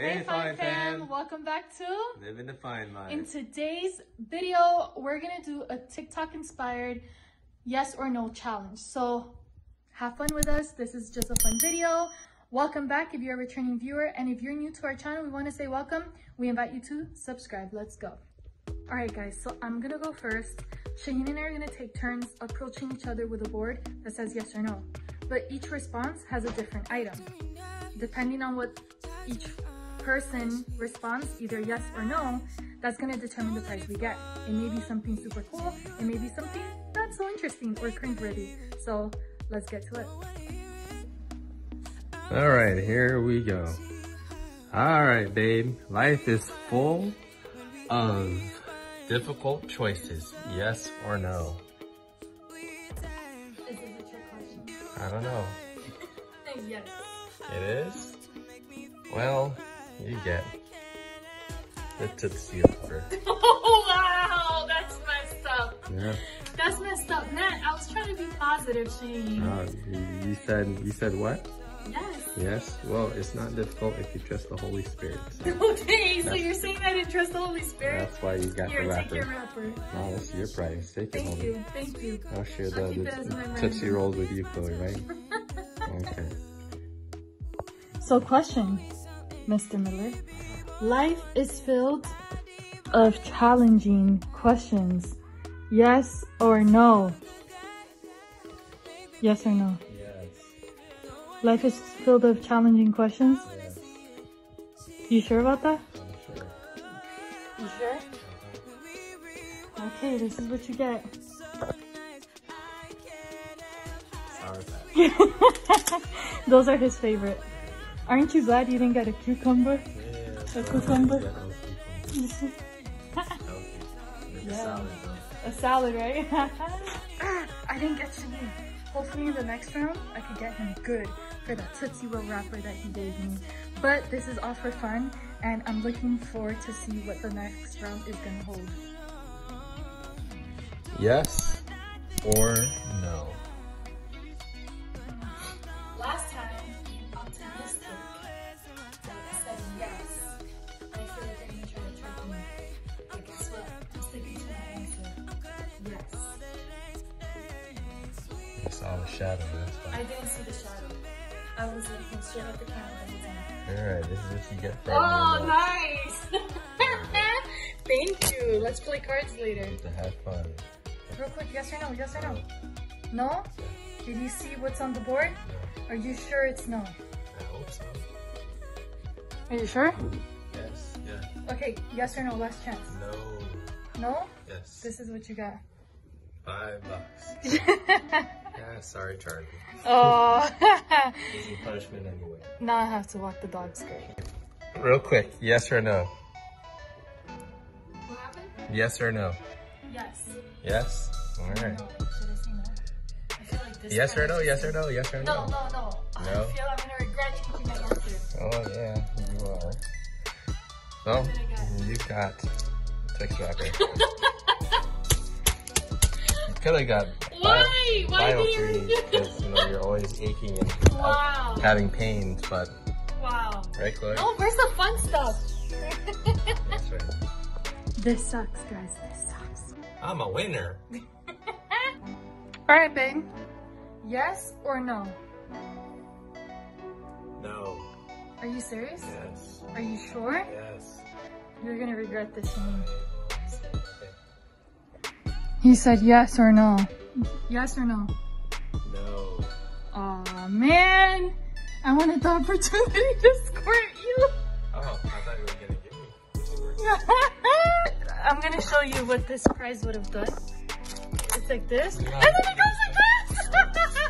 Hey, Fine Fam! Welcome back to Living the Fine Life. In today's video, we're gonna do a TikTok inspired yes or no challenge. So have fun with us. This is just a fun video. Welcome back if you're a returning viewer. And if you're new to our channel, we wanna say welcome. We invite you to subscribe. Let's go. All right, guys, so I'm gonna go first. Shaheen and I are gonna take turns approaching each other with a board that says yes or no. But each response has a different item. Depending on what each person responds either yes or no, that's gonna determine the prize we get. It may be something super cool, it may be something not so interesting or cringeworthy. So let's get to it. All right, here we go. All right, babe. Life is full of difficult choices. Yes or no? Is this a trick question? I don't know. yes. It is? Well, you get the Tootsie Roll. Oh wow, that's messed up. Yeah. That's messed up, man. I was trying to be positive, Shane. Uh, you- said you said what? Yes. Yes. Well, it's not difficult if you trust the Holy Spirit. So Okay, so you're saying I didn't trust the Holy Spirit? that's why you got Here, the take your wrapper. wrapper. No, that's your prize. Take it Thank home. you, thank you. I'll share I'll the, keep it as my the. Tootsie Rolls with you, Chloe, right? Okay. So question, Mr. Miller. Life is filled of challenging questions. Yes or no? Yes or no? Yes. Life is filled of challenging questions. Yes. You sure about that? I'm sure. You sure? Okay, this is what you get. Those are his favorite. Aren't you glad you didn't get a cucumber? Yeah. A cucumber? Yeah, those cucumbers. Healthy. Make a salad. A salad, right? Ah, I didn't get Shaheen. Hopefully in the next round, I could get him good for that Tootsie Roll wrapper that he gave me. But this is all for fun, and I'm looking forward to see what the next round is gonna hold. Yes or no? I the shadow, that's I didn't see the shadow. I was looking straight at the camera the whole time. Alright, this is what you get for Oh, nice! Thank you. Let's play cards later. to have fun. Real quick, yes or no? Yes or no? No? Did you see what's on the board? Are you sure it's no? I hope so. Are you sure? Yes. Yeah. Okay, yes or no? Last chance. No. No? Yes. This is what you got. Five bucks. yeah, sorry, Charlie. oh. Easy punishment anyway. now I have to walk the dog straight. Real quick, yes or no? What happened? Yes or no? Yes. Yes? No, Alright. should I say no? I feel like this Yes or no? Yes or no? Yes or No, no? no, no. I No? feel I'm gonna regret changing my answer. Oh yeah, you are. So, What did you got text wrapper. you could have got Why? Why bio did free you? because you know you're always aching and Wow. having pains, but Wow. right, Chloe? Oh, where's the fun stuff? That's right. this sucks, guys. This sucks. I'm a winner. All right, babe. Yes or no? No. Are you serious? Yes. Are you sure? Yes. You're gonna regret this, Shane. He said yes or no. Yes or no? No. Aw, man. I wanted the opportunity to squirt you. Oh, I thought you were gonna give me. I'm gonna show you what this prize would have done. It's like this. And then it goes like this!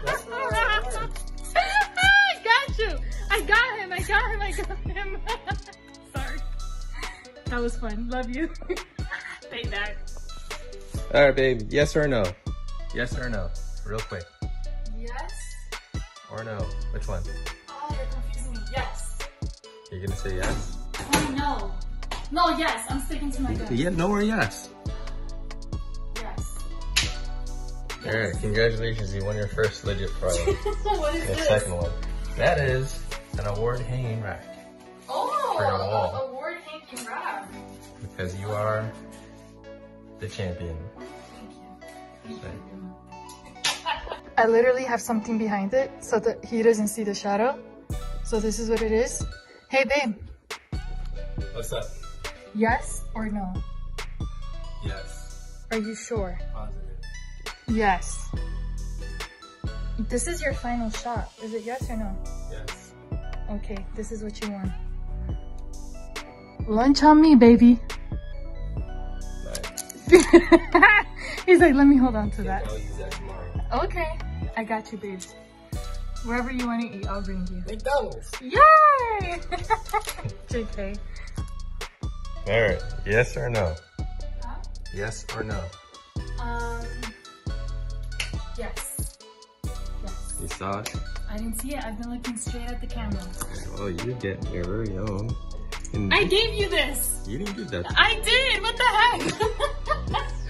That's not how it works. I got you! I got him! I got him! I got him! Sorry. That was fun. Love you. Payback. All right, babe. Yes or no? Yes or no? Real quick. Yes? Or no? Which one? Oh, you're confusing me. Yes. You're gonna say yes? Oh, no. No, yes. I'm sticking to my guns. Yeah, no or yes. Yes. All right, congratulations. You won your first legit prize. what is the this? second one. That is an award hanging rack Oh, for your Oh! because you are the champion. I literally have something behind it so that he doesn't see the shadow. So this is what it is. Hey babe, What's up? yes or no? Yes. Are you sure? Positive. Yes. This is your final shot. Is it yes or no? Yes. Okay, this is what you want. Lunch on me, baby. Nice. He's like, let me hold on to that. I'll use that tomorrow. Okay, I got you, babes. Wherever you want to eat, I'll bring you. McDonald's. Yay! JK. Alright, yes or no? Huh? Yes or no? Um, yes. Yes. You saw it? I didn't see it. I've been looking straight at the camera. Oh, you get your very own. And I gave you this. You didn't give that to me. I did. What the heck?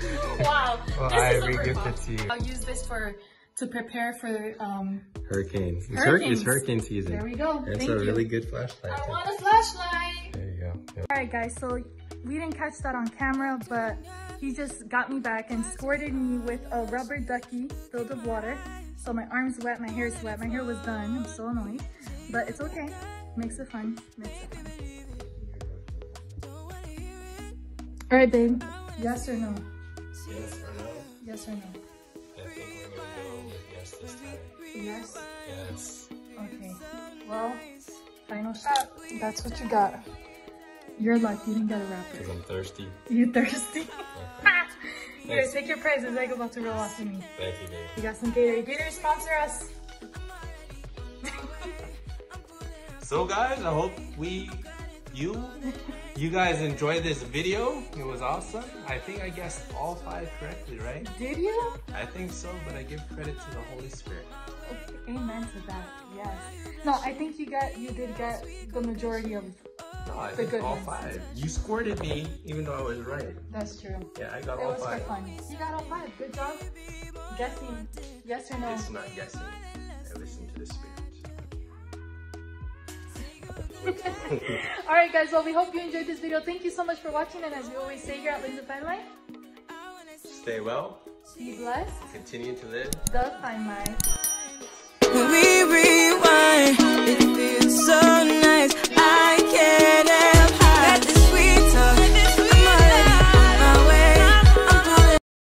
wow. Well, this I is a re-gifted rip-off. to you. I'll use this for to prepare for um. Hurricane. It's, hur- Hurricanes. it's hurricane season. There we go. It's Thank a you. really good flashlight. I want a flashlight. There you go. Yep. All right, guys. So we didn't catch that on camera, but he just got me back and squirted me with a rubber ducky filled with water. So my arm's wet, my hair's wet. My hair was done. I'm so annoyed, but it's okay. Makes it fun. Makes it fun. All right, babe. Yes or no? Yes or no? Yes or no? I think we're gonna go with yes this time. Yes. Yes. Okay. Well, final shot. That's what you got. You're lucky you didn't get a wrapper. Because I'm thirsty. You thirsty? Here, Thanks. take your prize. It's like about to roll off to me. Thank you, babe. You got some Gatorade. Gatorade sponsor us. So guys, I hope we, you, you guys enjoyed this video. It was awesome. I think I guessed all five correctly, right? Did you? I think so, but I give credit to the Holy Spirit. Okay, amen to that. Yes. No, I think you got you did get the majority of. No, I The good all ones. five. You squirted me, even though I was right. That's true. Yeah, I got It all was for five. fun. You got all five. Good job. Guessing. Yes or no? It's not guessing. I listen to the Spirit. all right, guys. Well, we hope you enjoyed this video. Thank you so much for watching. And as we always say here at Living the Fine Life, Stay well. be blessed. Continue to live. The Fine Line. When we rewind, it feels so